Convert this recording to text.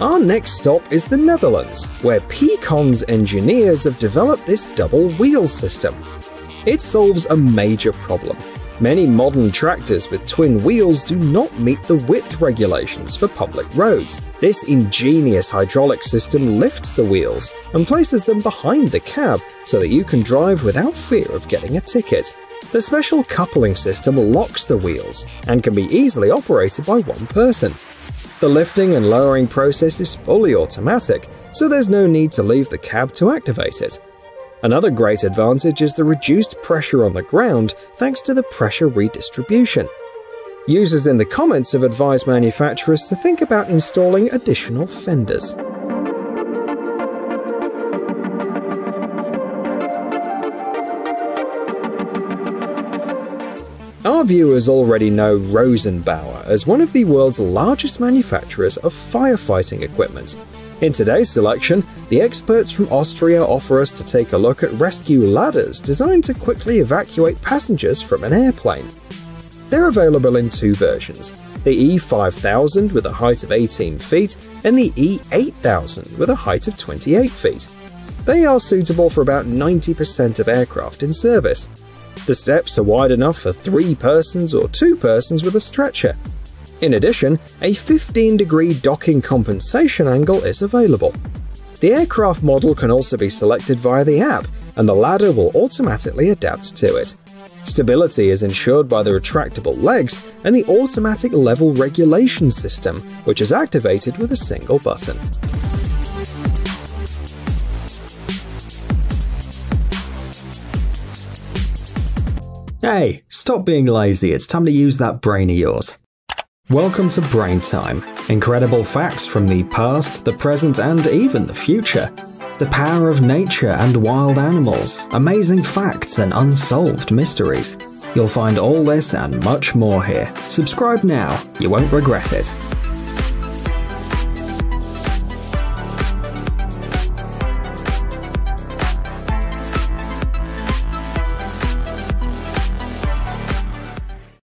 Our next stop is the Netherlands, where Pecons engineers have developed this double wheel system. It solves a major problem. Many modern tractors with twin wheels do not meet the width regulations for public roads. This ingenious hydraulic system lifts the wheels and places them behind the cab so that you can drive without fear of getting a ticket. The special coupling system locks the wheels and can be easily operated by one person. The lifting and lowering process is fully automatic, so there's no need to leave the cab to activate it. Another great advantage is the reduced pressure on the ground thanks to the pressure redistribution. Users in the comments have advised manufacturers to think about installing additional fenders. Our viewers already know Rosenbauer as one of the world's largest manufacturers of firefighting equipment. In today's selection, the experts from Austria offer us to take a look at rescue ladders designed to quickly evacuate passengers from an airplane. They're available in two versions the E5000 with a height of 18 feet and the E8000 with a height of 28 feet. They are suitable for about 90% of aircraft in service, the steps are wide enough for three persons or two persons with a stretcher. In addition, a 15 degree docking compensation angle is available. The aircraft model can also be selected via the app, and the ladder will automatically adapt to it. Stability is ensured by the retractable legs and the automatic level regulation system, which is activated with a single button. Hey, stop being lazy, it's time to use that brain of yours. Welcome to Brain Time. Incredible facts from the past, the present, and even the future. The power of nature and wild animals, amazing facts and unsolved mysteries. You'll find all this and much more here. Subscribe now, you won't regret it.